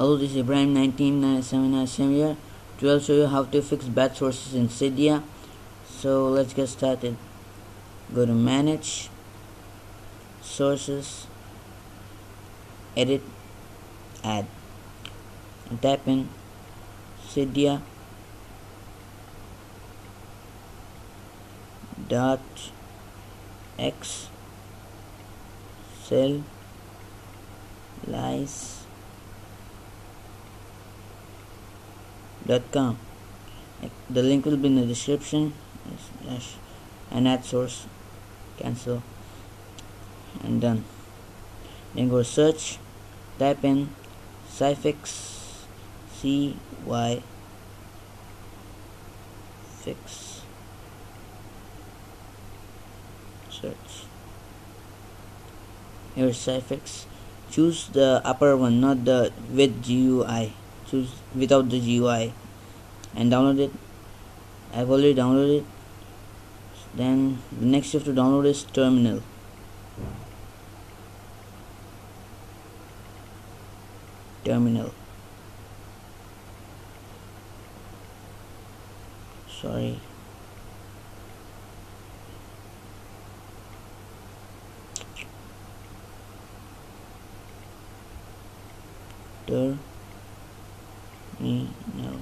Hello, this is Ibrahim? 1997 here to show you how to fix bad sources in Cydia. So let's get started. Go to Manage, Sources, Edit, Add, and type in Cydia dot x. Cell. Lies com. The link will be in the description slash and add source cancel and done. Then go search, type in Cyfix C Y fix search. Here's Cyfix. Choose the upper one, not the with GUI without the GUI and download it. I've already downloaded it. Then the next you have to download is terminal. Terminal. Sorry. Terminal me no.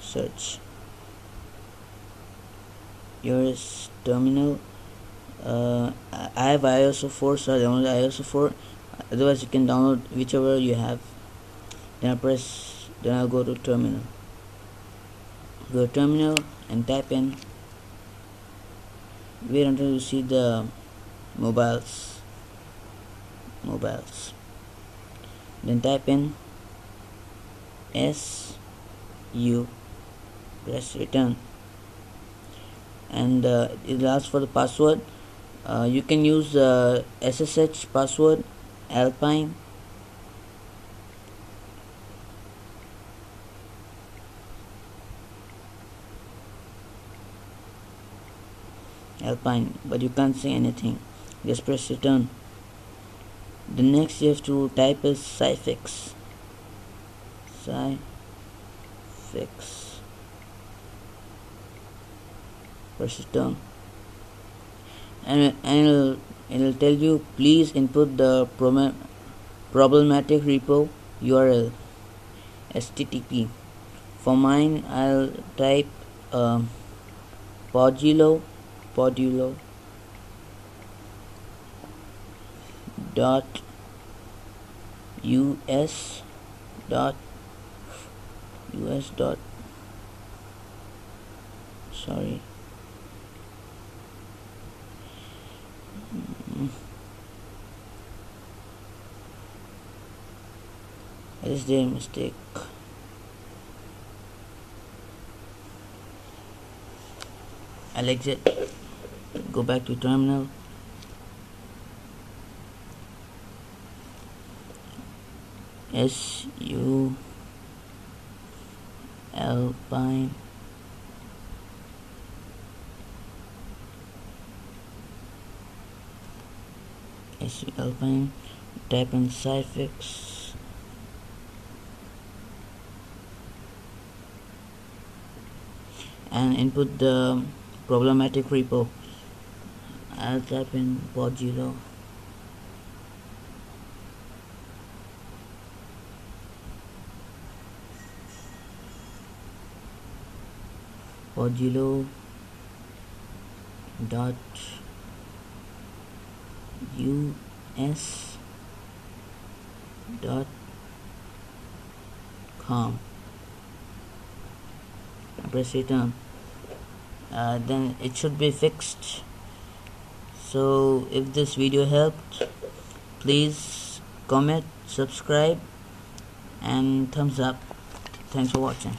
Search yours terminal uh, I have iOS 4 so I download iOS 4 otherwise you can download whichever you have. Then I press then I'll go to terminal. Go to terminal and type in. Wait until you see the mobiles. Mobiles then type in S U. Press return. And uh, it will ask for the password. Uh, you can use uh, SSH password Alpine. Alpine but you can't say anything. Just press return the next you have to type is Cyfix Cyfix press it and, and it'll, it'll tell you please input the problematic repo URL http for mine I'll type um, Podulo Podulo dot us dot us dot sorry. I just did a mistake. I'll exit go back to terminal S U Alpine S U Alpine type in Cyfix and input the problematic repo. I'll type in Podulo Podulo dot us dot com. Press return uh, then it should be fixed. So if this video helped please comment subscribe and thumbs up. Thanks for watching